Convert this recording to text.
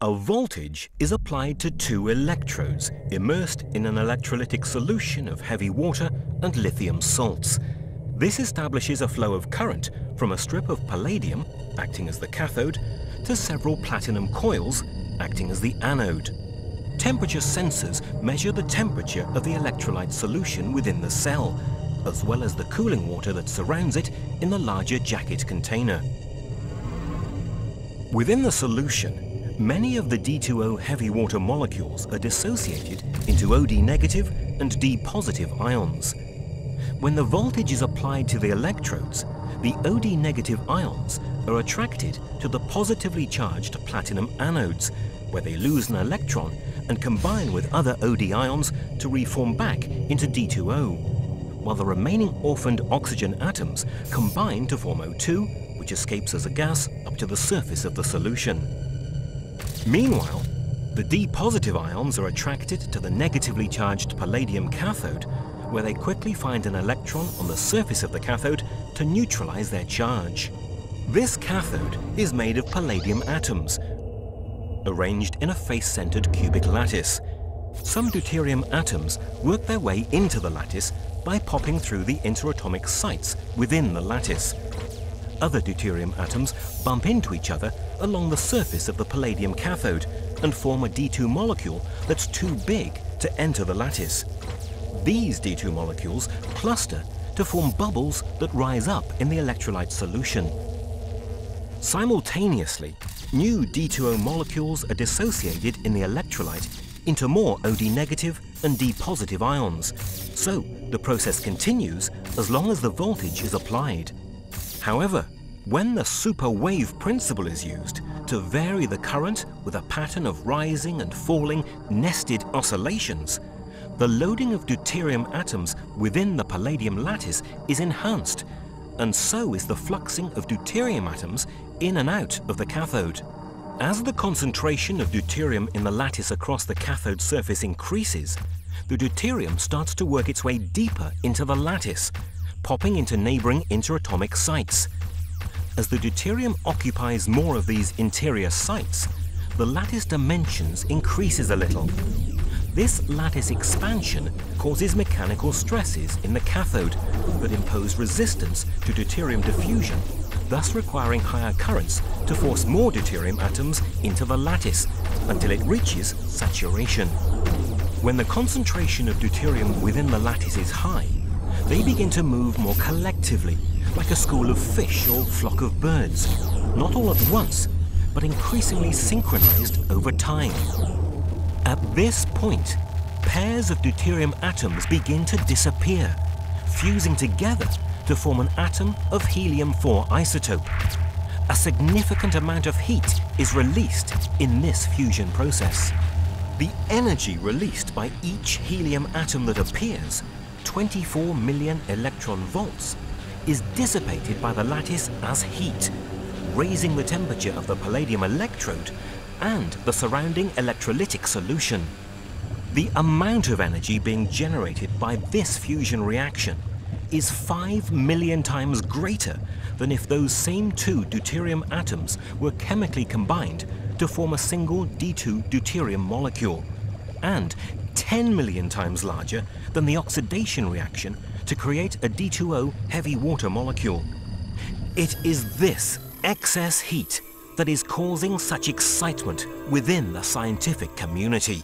A voltage is applied to two electrodes immersed in an electrolytic solution of heavy water and lithium salts. This establishes a flow of current from a strip of palladium, acting as the cathode, to several platinum coils, acting as the anode. Temperature sensors measure the temperature of the electrolyte solution within the cell, as well as the cooling water that surrounds it in the larger jacket container. Within the solution, Many of the D2O heavy water molecules are dissociated into OD negative and D positive ions. When the voltage is applied to the electrodes, the OD negative ions are attracted to the positively charged platinum anodes, where they lose an electron and combine with other OD ions to reform back into D2O, while the remaining orphaned oxygen atoms combine to form O2, which escapes as a gas up to the surface of the solution. Meanwhile, the D-positive ions are attracted to the negatively charged palladium cathode, where they quickly find an electron on the surface of the cathode to neutralize their charge. This cathode is made of palladium atoms, arranged in a face-centered cubic lattice. Some deuterium atoms work their way into the lattice by popping through the interatomic sites within the lattice. Other deuterium atoms bump into each other along the surface of the palladium cathode and form a D2 molecule that's too big to enter the lattice. These D2 molecules cluster to form bubbles that rise up in the electrolyte solution. Simultaneously, new D2O molecules are dissociated in the electrolyte into more OD negative and D positive ions. So the process continues as long as the voltage is applied. However, when the super wave principle is used to vary the current with a pattern of rising and falling nested oscillations, the loading of deuterium atoms within the palladium lattice is enhanced, and so is the fluxing of deuterium atoms in and out of the cathode. As the concentration of deuterium in the lattice across the cathode surface increases, the deuterium starts to work its way deeper into the lattice, popping into neighboring interatomic sites. As the deuterium occupies more of these interior sites, the lattice dimensions increases a little. This lattice expansion causes mechanical stresses in the cathode that impose resistance to deuterium diffusion, thus requiring higher currents to force more deuterium atoms into the lattice until it reaches saturation. When the concentration of deuterium within the lattice is high, they begin to move more collectively like a school of fish or flock of birds, not all at once, but increasingly synchronized over time. At this point, pairs of deuterium atoms begin to disappear, fusing together to form an atom of helium-4 isotope. A significant amount of heat is released in this fusion process. The energy released by each helium atom that appears, 24 million electron volts, is dissipated by the lattice as heat, raising the temperature of the palladium electrode and the surrounding electrolytic solution. The amount of energy being generated by this fusion reaction is 5 million times greater than if those same two deuterium atoms were chemically combined to form a single D2 deuterium molecule, and 10 million times larger than the oxidation reaction to create a D2O heavy water molecule. It is this excess heat that is causing such excitement within the scientific community.